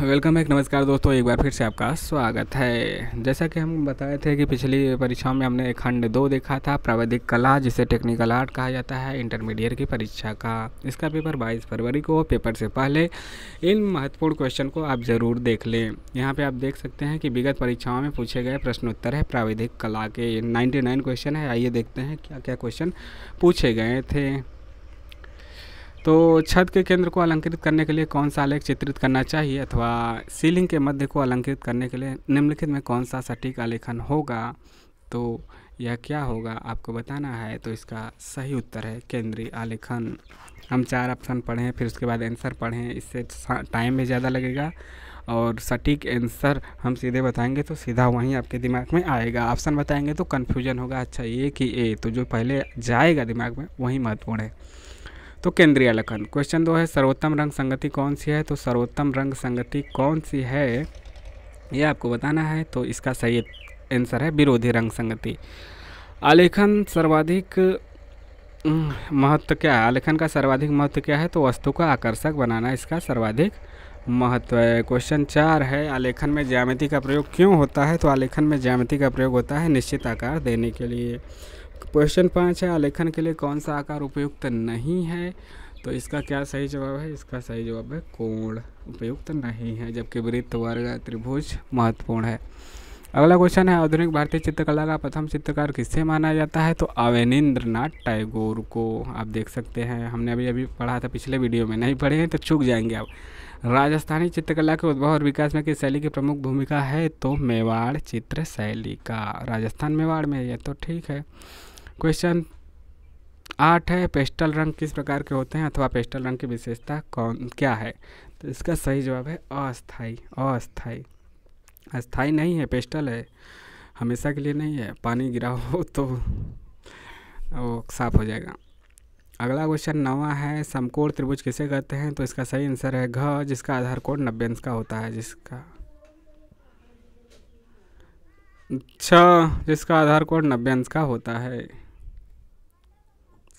Welcome back, नमस्कार दोस्तों, एक बार फिर से आपका स्वागत है। जैसा कि हम बताए थे कि पिछली परीक्षाओं में हमने खंड दो देखा था, प्राविधिक कला, जिसे टेक्निकल आर्ट कहा जाता है इंटरमीडिएट की परीक्षा का। इसका पेपर 22 फरवरी को पेपर से पहले इन महत्वपूर्ण क्वेश्चन को आप ज़रूर देख लें। यहाँ पर आप देख सकते हैं कि विगत परीक्षाओं में पूछे गए प्रश्नोत्तर है प्राविधिक कला के। नाइन्टी क्वेश्चन है, आइए देखते हैं क्या क्या क्वेश्चन पूछे गए थे। तो छत के केंद्र को अलंकृत करने के लिए कौन सा आलेख चित्रित करना चाहिए अथवा सीलिंग के मध्य को अलंकृत करने के लिए निम्नलिखित में कौन सा सटीक आलेखन होगा? तो यह क्या होगा? आपको बताना है तो इसका सही उत्तर है केंद्रीय आलेखन। हम चार ऑप्शन पढ़ें फिर उसके बाद आंसर पढ़ें इससे टाइम भी ज़्यादा लगेगा और सटीक आंसर हम सीधे बताएँगे तो सीधा वहीं आपके दिमाग में आएगा। ऑप्शन बताएँगे तो कन्फ्यूज़न होगा अच्छा ये कि ए तो जो पहले जाएगा दिमाग में, वही महत्वपूर्ण है। तो केंद्रीय आलेखन क्वेश्चन दो है, सर्वोत्तम रंग संगति कौन सी है? तो सर्वोत्तम रंग संगति कौन सी है? ये आपको बताना है तो इसका सही आंसर है विरोधी रंग संगति। आलेखन सर्वाधिक महत्व क्या है? आलेखन का सर्वाधिक महत्व क्या है? तो वस्तु को आकर्षक बनाना इसका सर्वाधिक महत्व है। क्वेश्चन चार है, आलेखन में ज्यामिति का प्रयोग क्यों होता है? तो आलेखन में ज्यामिति का प्रयोग होता है निश्चित आकार देने के लिए। क्वेश्चन पाँच है, आलेखन के लिए कौन सा आकार उपयुक्त नहीं है? तो इसका क्या सही जवाब है? इसका सही जवाब है कोण। उपयुक्त नहीं है, जबकि वृत्त, वर्ग, त्रिभुज महत्वपूर्ण है। अगला क्वेश्चन है, आधुनिक भारतीय चित्रकला का प्रथम चित्रकार किससे माना जाता है? तो अवनीन्द्र नाथ टैगोर को आप देख सकते हैं। हमने अभी अभी पढ़ा था, पिछले वीडियो में नहीं पढ़े हैं तो चूक जाएँगे आप। राजस्थानी चित्रकला के उद्भव और विकास में किस शैली की प्रमुख भूमिका है? तो मेवाड़ चित्र शैली का। राजस्थान मेवाड़ में यह तो ठीक है। क्वेश्चन आठ है, पेस्टल रंग किस प्रकार के होते हैं अथवा पेस्टल रंग की विशेषता कौन, क्या है? तो इसका सही जवाब है, अस्थाई अस्थाई। अस्थाई नहीं है, पेस्टल है, हमेशा के लिए नहीं है, पानी गिरा हो तो वो साफ़ हो जाएगा। अगला क्वेश्चन नवा है, समकोण त्रिभुज किसे कहते हैं? तो इसका सही आंसर है घ, जिसका आधार कोड नब्बे अंश का होता है, जिसका छ, जिसका आधार कोड नब्बे अंश का होता है।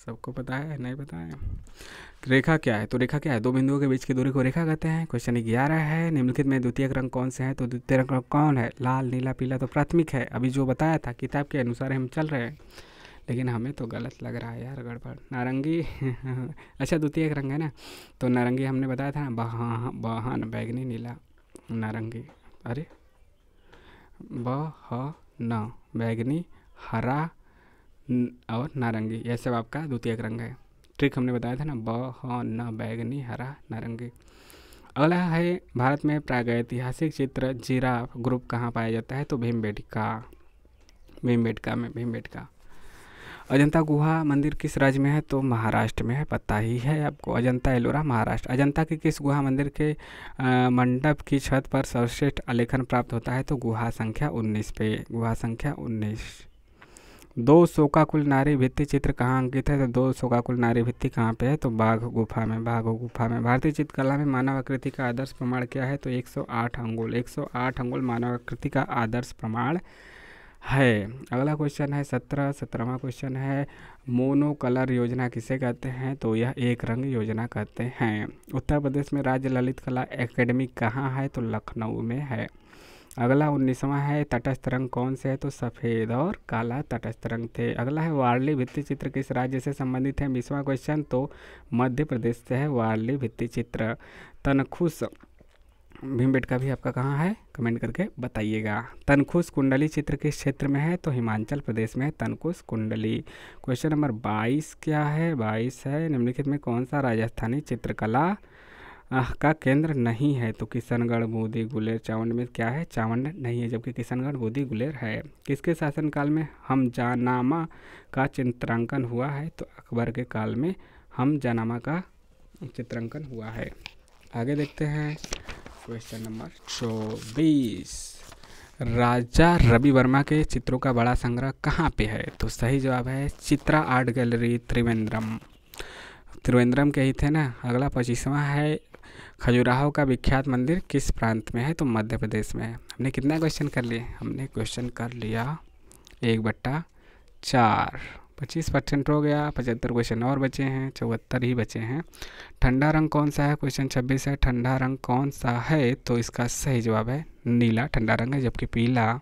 सबको पता है? नहीं पता है? रेखा क्या है? तो रेखा क्या है? दो बिंदुओं के बीच की दूरी को रेखा कहते हैं। क्वेश्चन ग्यारह है। निम्नलिखित में द्वितीय रंग कौन से हैं? तो द्वितीय रंग कौन है? लाल, नीला, पीला तो प्राथमिक है। अभी जो बताया था, किताब के अनुसार हम चल रहे हैं। लेकिन हमें तो गलत लग रहा है यार, गड़बड़। नारंगी? अच्छा द्वितीय रंग है ना? तो नारंगी हमने बताया था ना? बहा बहान, बैगनी, नीला। नारंगी। अरे! ब ह न बैगनी, हरा और नारंगी। यह सब आपका द्वितीय रंग है। ट्रिक हमने बताया था ना, ब न बैगनी हरा, नारंगी। अगला है भारत में प्रागैतिहासिक चित्र, जिराफ ग्रुप कहाँ पाया जाता है? तो भीमबेटका। भीमबेटका में, भीमबेटका। अजंता गुहा मंदिर किस राज्य में है? तो महाराष्ट्र में है, पता ही है आपको। अजंता एलोरा, महाराष्ट्र। अजंता के किस गुहा मंदिर के मंडप की छत पर सर्वश्रेष्ठ आलेखन प्राप्त होता है? तो गुहा संख्या 19 पे, गुहा संख्या 19 दो शोकाकुल नारी भित्ति चित्र कहाँ अंकित है? तो दो शोकाकुल नारी भित्ति कहाँ पे है? तो बाघ गुफा में, बाघ गुफा में। भारतीय चित्रकला में मानव आकृति का आदर्श प्रमाण क्या है? तो 108 अंगुल 108 अंगुल मानव आकृति का आदर्श प्रमाण है। अगला क्वेश्चन है, सत्रह, सत्रहवा क्वेश्चन है मोनो कलर योजना किसे कहते हैं? तो यह एक रंग योजना कहते हैं। उत्तर प्रदेश में राज्य ललित कला एकेडमी कहाँ है? तो लखनऊ में है। अगला उन्नीसवां है तटस्थ रंग कौन से है? तो सफ़ेद और काला तटस्थ रंग थे। अगला है, वार्ली भित्ति चित्र किस राज्य से संबंधित है? बीसवा क्वेश्चन तो मध्य प्रदेश से है, वार्ली भित्ति चित्र। तनखुश भीमबेटका भी आपका कहाँ है? कमेंट करके बताइएगा। तनखुश कुंडली चित्र किस क्षेत्र में है? तो हिमाचल प्रदेश में है तनखुश कुंडली। क्वेश्चन नंबर बाईस क्या है? बाईस है, निम्नलिखित में कौन सा राजस्थानी चित्रकला का केंद्र नहीं है तो किशनगढ़ बूंदी गुलेर चावंड में क्या है? चावंड नहीं है, जबकि किशनगढ़ बूंदी गुलेर है। किसके शासनकाल में हम जानामा का चित्रांकन हुआ है? तो अकबर के काल में हम जानामा का चित्रांकन हुआ है। आगे देखते हैं। क्वेश्चन नंबर चौबीस। राजा रवि वर्मा के चित्रों का बड़ा संग्रह कहाँ पे है? तो सही जवाब है चित्रा आर्ट गैलरी, त्रिवेंद्रम। त्रिवेंद्रम के ही थे ना? अगला पच्चीसवां है खजुराहो का विख्यात मंदिर किस प्रांत में है? तो मध्य प्रदेश में है। हमने कितना क्वेश्चन कर लिए? हमने क्वेश्चन कर लिया एक बट्टा चार। पच्चीस परसेंट हो गया। पचहत्तर क्वेश्चन और बचे हैं। चौहत्तर ही बचे हैं। ठंडा रंग कौन सा है? क्वेश्चन छब्बीस है। ठंडा रंग कौन सा है? तो इसका सही जवाब है नीला। ठंडा रंग है जबकि पीला।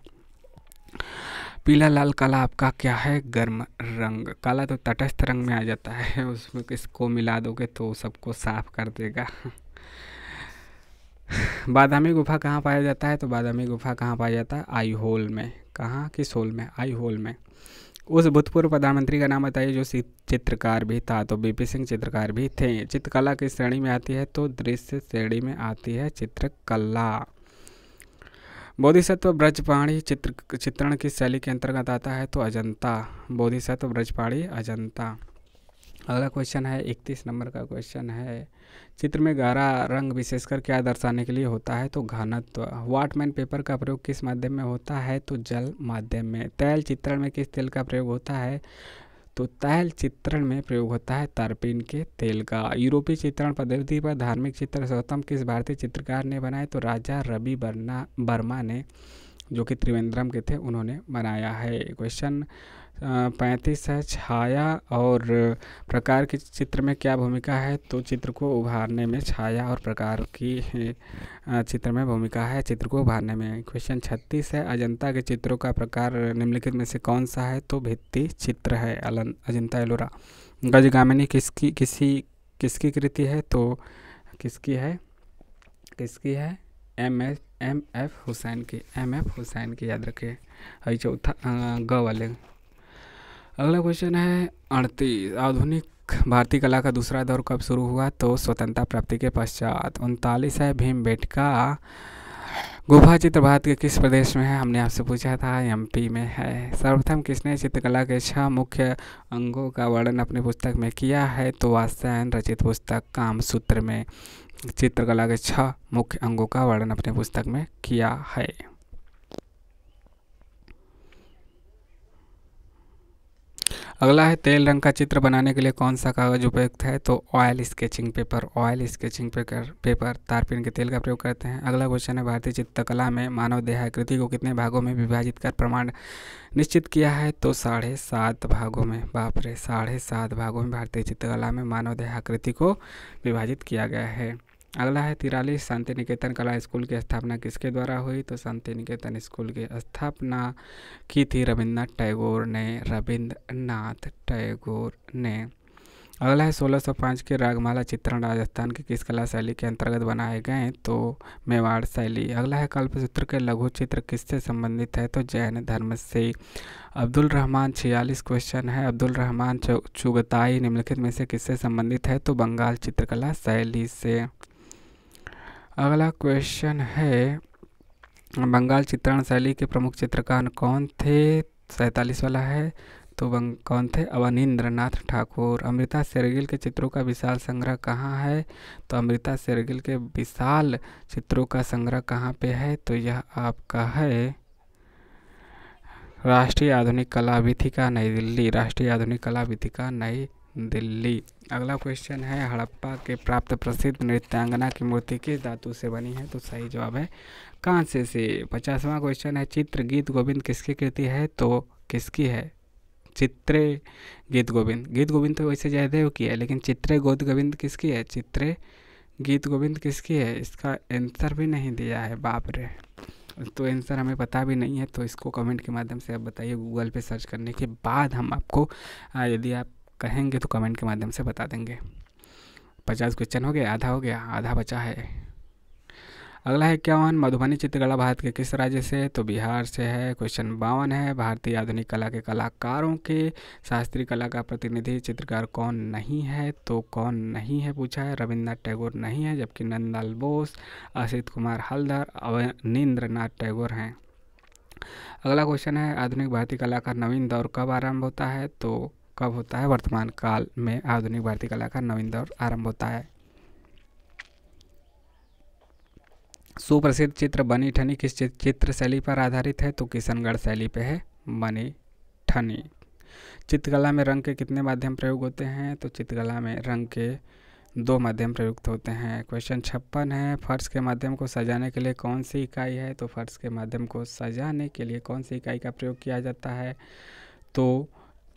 पीला लाल काला आपका क्या है? गर्म रंग। काला तो तटस्थ रंग में आ जाता है। उसमें किसको मिला दोगे तो सबको साफ़ कर देगा। बादामी गुफा कहाँ पाया जाता है? तो बादामी गुफा कहाँ पाया जाता है? आई होल में। कहाँ? किस होल में? आई होल में। उस भूतपूर्व प्रधानमंत्री का नाम बताइए, जो चित्रकार भी था। तो बीपी सिंह चित्रकार भी थे। चित्रकला किस श्रेणी में आती है? तो दृश्य श्रेणी में आती है चित्रकला। बोधिसत्व ब्रजपाणी चित्र चित्रण की शैली के अंतर्गत आता है? तो अजंता। बोधिसत्व ब्रजपाणी अजंता। अगला क्वेश्चन है, इकतीस नंबर का क्वेश्चन है। चित्र में गारा रंग विशेषकर क्या दर्शाने के लिए होता है? तो घनत्व। वाटमैन पेपर का प्रयोग किस माध्यम में होता है? तो जल माध्यम में। तैल चित्रण में किस तेल का प्रयोग होता है? तो तैल चित्रण में प्रयोग होता है तारपीन के तेल का। यूरोपीय चित्रण पद्धति पर धार्मिक चित्र सर्वोत्तम किस भारतीय चित्रकार ने बनाए? तो राजा रवि बर्मा ने, जो कि त्रिवेंद्रम के थे, उन्होंने बनाया है। क्वेश्चन पैंतीस है, छाया और प्रकार के चित्र में क्या भूमिका है? तो चित्र को उभारने में छाया और प्रकार की चित्र में भूमिका है। चित्र को उभारने में क्वेश्चन छत्तीस है। अजंता के चित्रों का प्रकार निम्नलिखित में से कौन सा है? तो भित्ति चित्र है अजंता एलोरा। गजगामिनी किसकी, किसी, किसकी कृति है? तो किसकी है? किसकी है? M F M F Hussain की, एम एफ़ हुसैन की याद रखिए चौथा ग वाले। अगला क्वेश्चन है अड़तीस। आधुनिक भारतीय कला का दूसरा दौर कब शुरू हुआ? तो स्वतंत्रता प्राप्ति के पश्चात। उनतालीस है भीम बेटका। गुफा चित्र भारत के किस प्रदेश में है? हमने आपसे पूछा था एमपी में है। सर्वप्रथम किसने चित्रकला के छह मुख्य अंगों का वर्णन अपनी पुस्तक में किया है? तो वास्तव रचित पुस्तक, कामसूत्र में चित्रकला के छह मुख्य अंगों का वर्णन अपनी पुस्तक में किया है। अगला है, तेल रंग का चित्र बनाने के लिए कौन सा कागज़ उपयुक्त है? तो oil sketching paper oil sketching paper paper तारपीन के तेल का प्रयोग करते हैं। अगला क्वेश्चन है, भारतीय चित्रकला में मानव देहाकृति को कितने भागों में विभाजित कर प्रमाण निश्चित किया है? तो साढ़े सात भागों में, बाप रे, साढ़े सात भागों में भारतीय चित्रकला में मानव देहाकृति को विभाजित किया गया है। अगला है तिरालीस शांति निकेतन कला स्कूल की स्थापना किसके द्वारा हुई? तो शांति निकेतन स्कूल की स्थापना की थी रविन्द्रनाथ टैगोर ने, रविन्द्रनाथ टैगोर ने। अगला है 1605 के रागमाला चित्रण राजस्थान की किस कला शैली के अंतर्गत बनाए गए तो मेवाड़ शैली। अगला है कल्पसूत्र के लघु चित्र किससे संबंधित है? तो जैन धर्म से। अब्दुल रहमान, छियालीस क्वेश्चन है। अब्दुल रहमान चुगताई निम्नलिखित में से किससे संबंधित है? तो बंगाल चित्रकला शैली से। अगला क्वेश्चन है, बंगाल चित्रण शैली के प्रमुख चित्रकार कौन थे? सैतालीस वाला है तो बंग कौन थे? अवनीन्द्र नाथ ठाकुर। अमृता शेरगिल के चित्रों का विशाल संग्रह कहाँ है? तो अमृता शेरगिल के विशाल चित्रों का संग्रह कहाँ पे है? तो यह आपका है, राष्ट्रीय आधुनिक कला विथिका नई दिल्ली। राष्ट्रीय आधुनिक कला विथिका नई दिल्ली। अगला क्वेश्चन है, हड़प्पा के प्राप्त प्रसिद्ध नृत्यांगना की मूर्ति किस धातु से बनी है? तो सही जवाब है कांसे से। पचासवां क्वेश्चन है चित्र गीत गोविंद किसकी कृति है? तो किसकी है? चित्रे गीत गोविंद। गीत गोविंद तो वैसे जयदेव की है, लेकिन चित्रे गोद गोविंद किसकी है? चित्रे गीत गोविंद किसकी है? इसका आंसर भी नहीं दिया है, बाप रे। तो आंसर हमें पता भी नहीं है तो इसको कमेंट के माध्यम से आप बताइए गूगल पे सर्च करने के बाद हम आपको यदि आप कहेंगे तो कमेंट के माध्यम से बता देंगे। पचास क्वेश्चन हो गया आधा हो गया, आधा बचा है। अगला है इक्यावन मधुबनी चित्रकला भारत के किस राज्य से तो बिहार से है, क्वेश्चन बावन है, भारतीय आधुनिक कला के कलाकारों के शास्त्रीय कला का प्रतिनिधि चित्रकार कौन नहीं है? तो कौन नहीं है पूछा है, रविन्द्रनाथ टैगोर नहीं है, जबकि नंदलाल बोस, असित कुमार हल्दर अवनीन्द्र नाथ टैगोर हैं। अगला क्वेश्चन है, आधुनिक भारतीय कला का नवीन दौर कब आरंभ होता है? तो कब होता है? वर्तमान काल में आधुनिक भारतीय कला का नवीन दौर आरंभ होता है। सुप्रसिद्ध चित्र बनी ठनी किस चित्र शैली पर आधारित है? तो किशनगढ़ शैली पे है, बनी ठनी। चित्रकला में रंग के कितने माध्यम प्रयोग होते हैं? तो चित्रकला में रंग के दो माध्यम प्रयुक्त होते हैं। क्वेश्चन छप्पन है, फर्श के माध्यम को सजाने के लिए कौन सी इकाई है? तो फर्श के माध्यम को सजाने के लिए कौन सी इकाई का प्रयोग किया जाता है? तो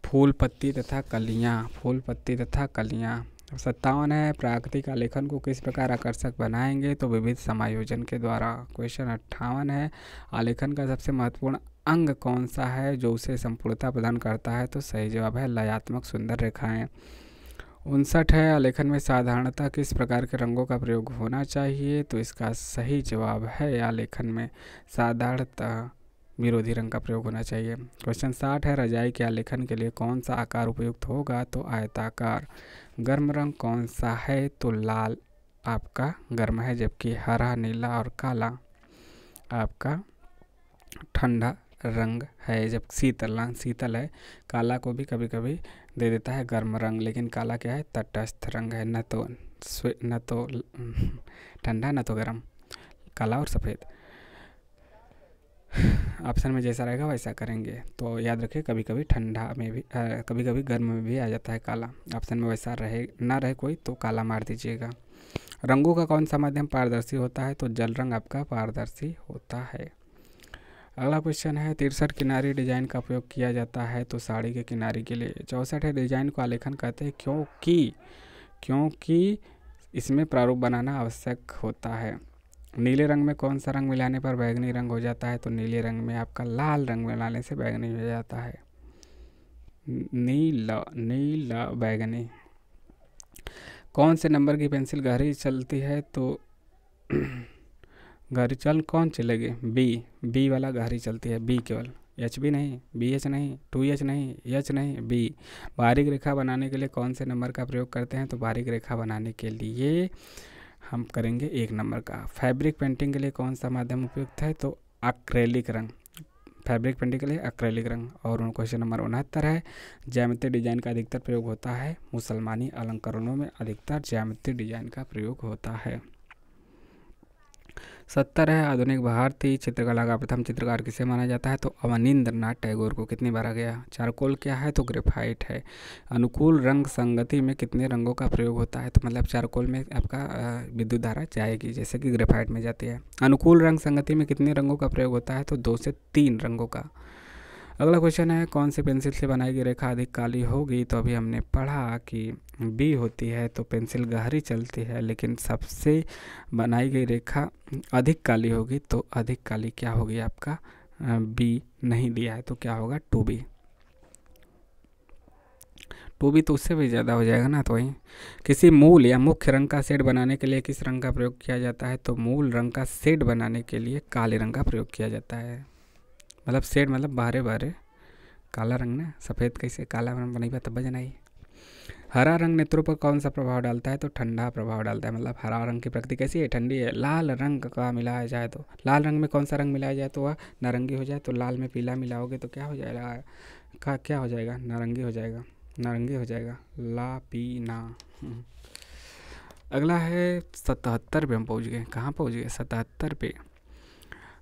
फूल पत्ती तथा कलियाँ फूल पत्ती तथा कलियाँ। सत्तावन है, प्राकृतिक आलेखन को किस प्रकार आकर्षक बनाएँगे? तो विविध समायोजन के द्वारा। क्वेश्चन अट्ठावन है, आलेखन का सबसे महत्वपूर्ण अंग कौन सा है जो उसे संपूर्णता प्रदान करता है? तो सही जवाब है, लयात्मक सुंदर रेखाएँ। उनसठ है, आलेखन में साधारणतः किस प्रकार के रंगों का प्रयोग होना चाहिए? तो इसका सही जवाब है आलेखन में साधारणतः। विरोधी रंग का प्रयोग होना चाहिए। क्वेश्चन साठ है, रजाई के आलेखन के लिए कौन सा आकार उपयुक्त होगा? तो आयताकार। गर्म रंग कौन सा है? तो लाल आपका गर्म है, जबकि हरा, नीला और काला आपका ठंडा रंग है जब शीतल रंग शीतल है। काला को भी कभी कभी दे देता है गर्म रंग, लेकिन काला क्या है? तटस्थ रंग है, न तो न तो ठंडा, न तो गर्म। काला और सफ़ेद। ऑप्शन में जैसा रहेगा वैसा करेंगे। तो याद रखिए कभी कभी ठंडा में भी आ, कभी कभी गर्म में भी आ जाता है काला। ऑप्शन में वैसा रहे ना रहे कोई तो काला मार दीजिएगा। रंगों का कौन सा माध्यम पारदर्शी होता है? तो जल रंग आपका पारदर्शी होता है। अगला क्वेश्चन है तिरसठ किनारी डिज़ाइन का उपयोग किया जाता है तो साड़ी के किनारे के लिए। चौंसठ है डिज़ाइन को आलेखन कहते हैं क्योंकि क्योंकि इसमें प्रारूप बनाना आवश्यक होता है। नीले रंग में कौन सा रंग मिलाने पर बैगनी रंग हो जाता है? तो नीले रंग में आपका लाल रंग मिलाने से बैगनी हो जाता है। नीला नीला बैगनी। कौन से नंबर की पेंसिल गहरी चलती है? तो गहरी चल कौन चलेगी? बी बी वाला गहरी चलती है। बी केवल। एच बी नहीं बी एच नहीं टू एच नहीं एच नहीं बी बारीक रेखा बनाने के लिए कौन से नंबर का प्रयोग करते हैं? तो बारीक रेखा बनाने के लिए हम करेंगे एक नंबर का। फैब्रिक पेंटिंग के लिए कौन सा माध्यम उपयुक्त है? तो अक्रेलिक रंग। फैब्रिक पेंटिंग के लिए अक्रेलिक रंग और उन क्वेश्चन नंबर उनहत्तर है। ज्यामिति डिज़ाइन का अधिकतर प्रयोग होता है। मुसलमानी अलंकरणों में अधिकतर ज्यामिति डिज़ाइन का प्रयोग होता है। सत्तर है, आधुनिक भारतीय चित्रकला का प्रथम चित्रकार किसे माना जाता है? तो अवनिंद्र नाथ टैगोर को कितनी बार आ गया? चारकोल क्या है? तो ग्रेफाइट है। अनुकूल रंग संगति में कितने रंगों का प्रयोग होता है? तो मतलब चारकोल में आपका विद्युत धारा जाएगी, जैसे कि ग्रेफाइट में जाती है। अनुकूल रंग संगति में कितने रंगों का प्रयोग होता है? तो दो से तीन रंगों का। अगला क्वेश्चन है, कौन सी पेंसिल से बनाई गई रेखा अधिक काली होगी? तो अभी हमने पढ़ा कि बी होती है तो पेंसिल गहरी चलती है, लेकिन सबसे बनाई गई रेखा अधिक काली होगी तो अधिक काली क्या होगी आपका? बी नहीं दिया है तो क्या होगा? टू बी टू बी तो उससे भी ज़्यादा हो जाएगा ना तो वहीं। किसी मूल या मुख्य रंग का सेट बनाने के लिए किस रंग का प्रयोग किया जाता है? तो मूल रंग का सेट बनाने के लिए काले रंग का प्रयोग किया जाता है। मतलब सेड मतलब बाहरे बाहरे, काला रंग ना, सफ़ेद कैसे, काला रंग बनेगा तब बनाई हरा रंग नेत्रों पर कौन सा प्रभाव डालता है? तो ठंडा प्रभाव डालता है मतलब हरा रंग की प्रकृति कैसी है? ठंडी है, लाल रंग का मिलाया जाए तो। लाल रंग में कौन सा रंग मिलाया जाए तो वह नारंगी हो जाए तो लाल में पीला मिलाओगे तो क्या हो जाएगा? का, क्या हो जाएगा? नारंगी हो जाएगा। नारंगी हो जाएगा। ला, पी, ना। अगला है सतहत्तर पे हम पहुँच गए। कहाँ पहुँच गए? सतहत्तर पे।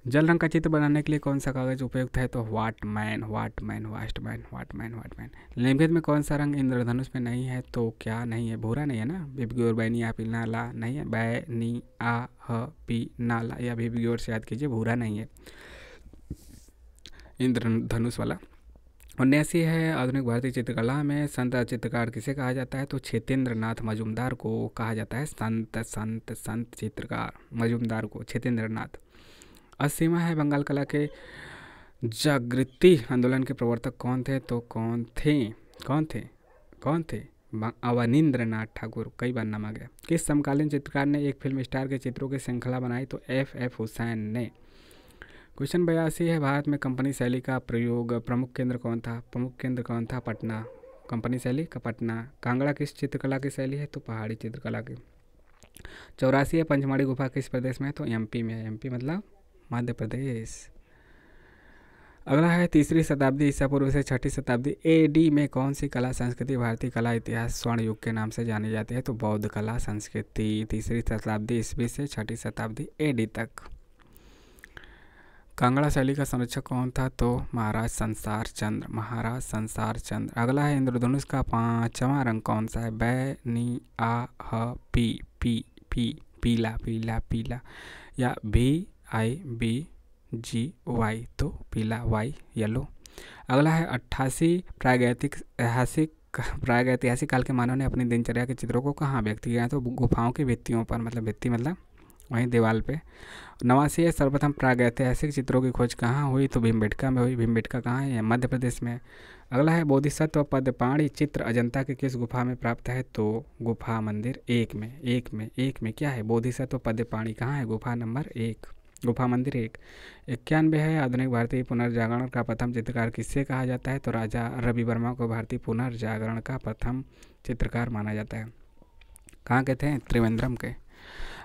जल रंग का चित्र बनाने के लिए कौन सा कागज़ उपयुक्त है? तो Whatman Whatman Whatman Whatman Whatman निम्नलिखित में कौन सा रंग इंद्रधनुष में नहीं है? तो क्या नहीं है? भूरा नहीं है ना? बिबग्योर बैनी आ पी ला नहीं है? बै नी आ ह, पी, नाला या बिबग्योर से याद कीजिए, भूरा नहीं है। इंद्रधनुष वाला। उन्यासी है आधुनिक भारतीय चित्रकला में संत चित्रकार किसे कहा जाता है? तो क्षेतेंद्र नाथ मजुमदार को कहा जाता है। संत संत संत चित्रकार मजुमदार को क्षेतेंद्र नाथ असीमा है बंगाल कला के जागृति आंदोलन के प्रवर्तक। कौन थे? तो कौन थे? कौन थे? कौन थे? अवनिंद्र नाथ ठाकुर, कई बार नामा गया। किस समकालीन चित्रकार ने एक फ़िल्म स्टार के चित्रों की श्रृंखला बनाई? तो एफ़ एफ़ हुसैन ने। क्वेश्चन बयासी है, भारत में कंपनी शैली का प्रयोग प्रमुख केंद्र कौन था? प्रमुख केंद्र कौन था? पटना। कंपनी शैली का पटना। कांगड़ा किस चित्रकला की शैली है? तो पहाड़ी चित्रकला की। चौरासी है, पंचमाड़ी गुफा किस प्रदेश में है? तो एमपी में है। एमपी मतलब मध्य प्रदेश। अगला है तीसरी शताब्दी ईसा पूर्व से छठी शताब्दी। एडी में कौन सी कला संस्कृति, भारतीय कला, इतिहास, स्वर्ण युग के नाम से जानी जाती है? तो बौद्ध कला संस्कृति, तीसरी शताब्दी ईस्वी से छठी शताब्दी एडी तक। कांगड़ा शैली का संरक्षक कौन था? तो महाराज संसार चंद्र, महाराज संसार चंद्र। अगला है इंद्रधनुष का पांचवा रंग कौन सा है? बै, नी, आ, ह, पी पी पी, पीला पीला पीला, या भी आई, बी, जी, वाई तो पीला, वाई, येलो। अगला है अट्ठासी प्रागैतिक, ऐतिहासिक, प्रागैतिहासिक काल के मानव ने अपनी दिनचर्या के चित्रों को कहाँ व्यक्त किया है? तो गुफाओं की भित्तियों पर मतलब भित्ति मतलब वहीं दीवार पे। नवासी है सर्वप्रथम प्रागैतिहासिक चित्रों की खोज कहाँ हुई? तो भीमबेटका में हुई। भीमबेटका कहाँ है? मध्य प्रदेश में। अगला है बोधिसत्व पदपाणी चित्र अजंता के किस गुफा में प्राप्त है? तो गुफा मंदिर एक में एक में एक में क्या है? बोधिसत्व पदपाणी कहाँ है? गुफा नंबर एक। गुफा मंदिर एक इक्यानवे है। आधुनिक भारतीय पुनर्जागरण का प्रथम चित्रकार किससे कहा जाता है? तो राजा रवि वर्मा को भारतीय पुनर्जागरण का प्रथम चित्रकार माना जाता है। कहाँ के थे? त्रिवेंद्रम के।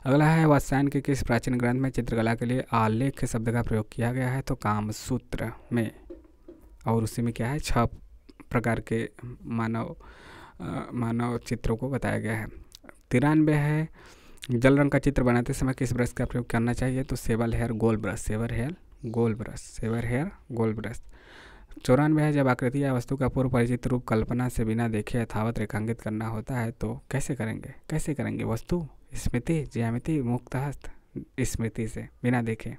अगला है वात्सायन के किस प्राचीन ग्रंथ में चित्रकला के लिए आलेख शब्द का प्रयोग किया गया है? तो कामसूत्र में। और उसी में क्या है? छह प्रकार के मानव मानव चित्रों को बताया गया है। तिरानवे है जल रंग का चित्र बनाते समय किस ब्रश का प्रयोग करना चाहिए? तो सेवल हेयर, गोल ब्रश। सेवर हेयर, गोल ब्रश। सेवर हेयर, गोल ब्रश। चौरानवे है, जब आकृति या वस्तु का पूर्व परिचित रूप कल्पना से बिना देखे यथावत रेखांकित करना होता है तो कैसे करेंगे? कैसे करेंगे? वस्तु, स्मृति, ज्यामिति मुक्त हस्त स्मृति से बिना देखे।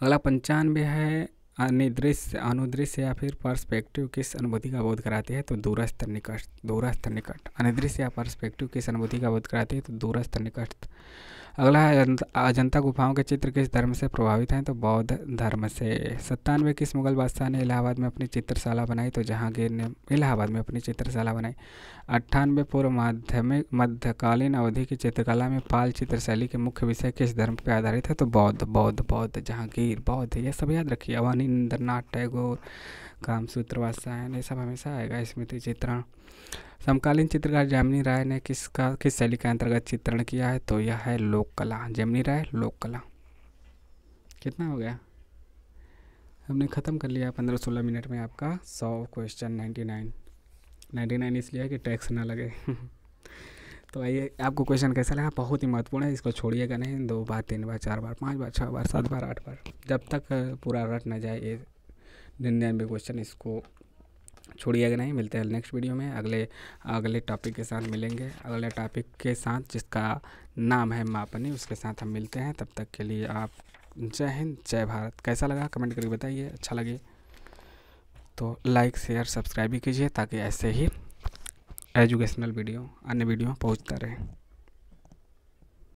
अगला पंचानवे है अनिदृश्य अनुदृश्य या फिर पर्सपेक्टिव किस अनुभूति का बोध कराती है तो दूरस्थ निकट दूरस्थ निकट। अनिदृश्य या पर्सपेक्टिव किस अनुभूति का बोध कराती है तो दूरस्थ निकट। अगला है अजंता गुफाओं के चित्र किस धर्म से प्रभावित हैं? तो बौद्ध धर्म से। सत्तानवे, किस मुगल बादशाह ने इलाहाबाद में अपनी चित्रशाला बनाई? तो जहांगीर ने इलाहाबाद में अपनी चित्रशाला बनाई। अट्ठानवे, पूर्व माध्यमिक, मध्यकालीन अवधि की चित्रकला में पाल चित्रशैली के मुख्य विषय किस धर्म पर आधारित है? तो बौद्ध बौद्ध बौद्ध, जहांगीर, बौद्ध, ये सब याद रखिए। अवानी इंद्रनाथ टैगोर, कामसूत्र वात्सायन ये सब हमेशा आएगा। स्मृति चित्रण समकालीन चित्रकार जैमिनी राय ने किसका, किस शैली के अंतर्गत चित्रण किया है? तो यह है लोक कला जैमिनी राय लोक कला कितना हो गया? हमने ख़त्म कर लिया पंद्रह सोलह मिनट में आपका सौ question ninety nine ninety nine इसलिए कि टैक्स ना लगे। तो आइए, आपको क्वेश्चन कैसा लगा? बहुत ही महत्वपूर्ण है, इसको छोड़िएगा नहीं। दो बार, तीन बार, चार बार, पाँच बार छः बार, सात बार, आठ बार। जब तक पूरा रट ना जाए ये निन्यानवे क्वेश्चन इसको छोड़िएगा नहीं, मिलते हैं नेक्स्ट वीडियो में। अगले अगले टॉपिक के साथ मिलेंगे। अगले टॉपिक के साथ जिसका नाम है मापनी, उसके साथ हम मिलते हैं। तब तक के लिए आप, जय हिंद, जय भारत। कैसा लगा? कमेंट करके बताइए। अच्छा लगे तो लाइक शेयर सब्सक्राइब भी कीजिए ताकि ऐसे ही एजुकेशनल वीडियो अन्य वीडियो पहुँचता रहे।